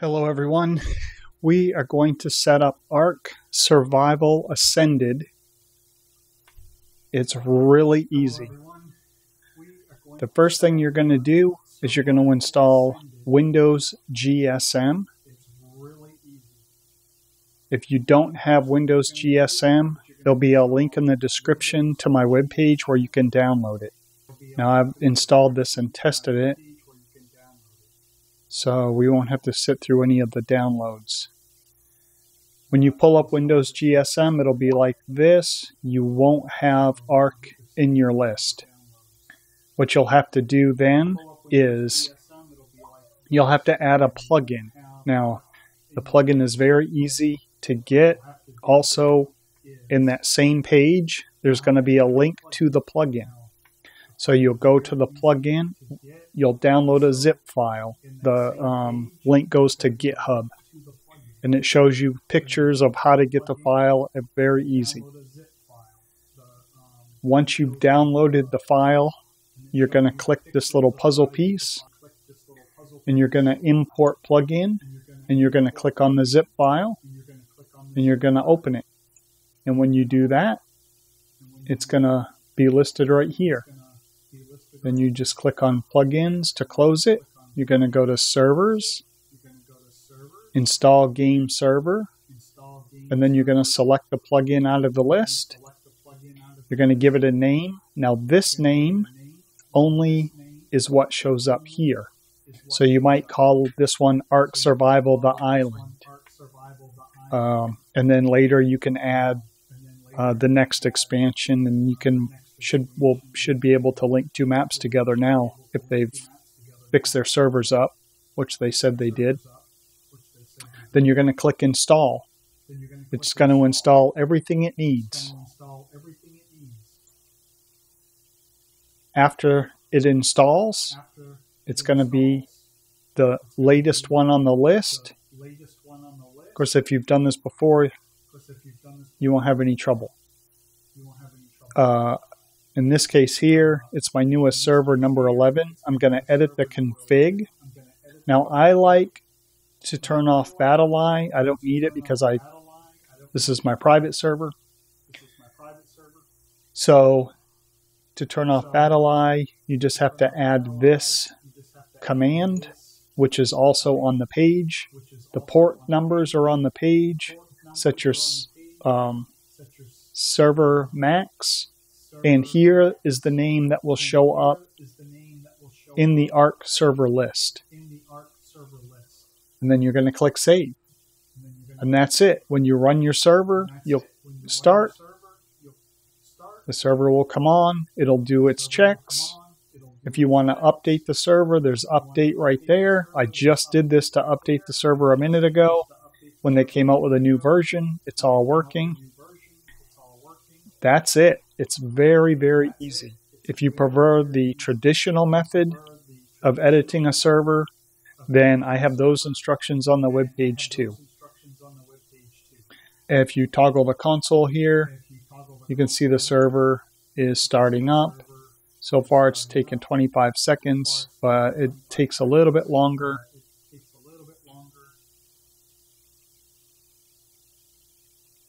Hello everyone. We are going to set up Ark Survival Ascended. It's really easy. The first thing you're going to do is you're going to install Windows GSM. If you don't have Windows GSM, there'll be a link in the description to my webpage where you can download it. Now I've installed this and tested it so we won't have to sit through any of the downloads. When you pull up Windows GSM, it'll be like this. You won't have Ark in your list. What you'll have to do then is you'll have to add a plugin. Now, the plugin is very easy to get. Also, in that same page, there's going to be a link to the plugin. So you'll go to the plugin, you'll download a zip file. The um, link goes to GitHub, and it shows you pictures of how to get the file. Very easy. Once you've downloaded the file, you're going to click this little puzzle piece, and you're going to import plugin, and you're going to click on the zip file, and you're going to open it. And when you do that, it's going to be listed right here. Then you just click on plugins to close it. You're going to go to servers, install game server, and then you're going to select the plugin out of the list. You're going to give it a name. Now, this name only is what shows up here. So you might call this one Ark Survival the Island. Um, and then later you can add uh, the next expansion and you can should will should be able to link two maps together now if they've fixed their servers up, which they said they did. Then you're going to click install. It's going to install everything it needs. After it installs, it's going to be the latest one on the list. Of course, if you've done this before, you won't have any trouble. Uh, in this case here, it's my newest server, number 11. I'm going to edit the config. Now, I like to turn off BattlEye. I don't need it because I this is my private server. So, to turn off BattlEye, you just have to add this command, which is also on the page. The port numbers are on the page. Set your um, server max and here is the name that will show up in the Ark server list. And then you're going to click save. And that's it. When you run your server, you'll start. The server will come on. It'll do its checks. If you want to update the server, there's update right there. I just did this to update the server a minute ago when they came out with a new version. It's all working. That's it. It's very, very easy. If you prefer the traditional method of editing a server, then I have those instructions on the web page too. If you toggle the console here, you can see the server is starting up. So far it's taken 25 seconds, but it takes a little bit longer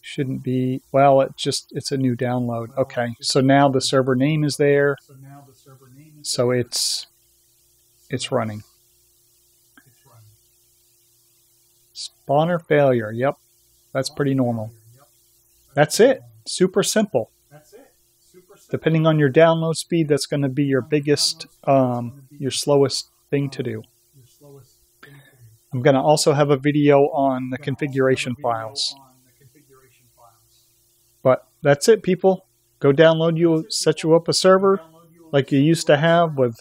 shouldn't be well it just it's a new download. Okay so now the server name is there. So it's it's running. Spawner failure. Yep that's pretty normal. that's it. Super simple. Depending on your download speed that's going to be your biggest um, your slowest thing to do. I'm going to also have a video on the configuration files that's it, people. Go download you, set you up a server like you used to have with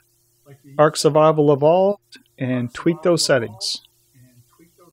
Ark Survival Evolved, and tweak those settings.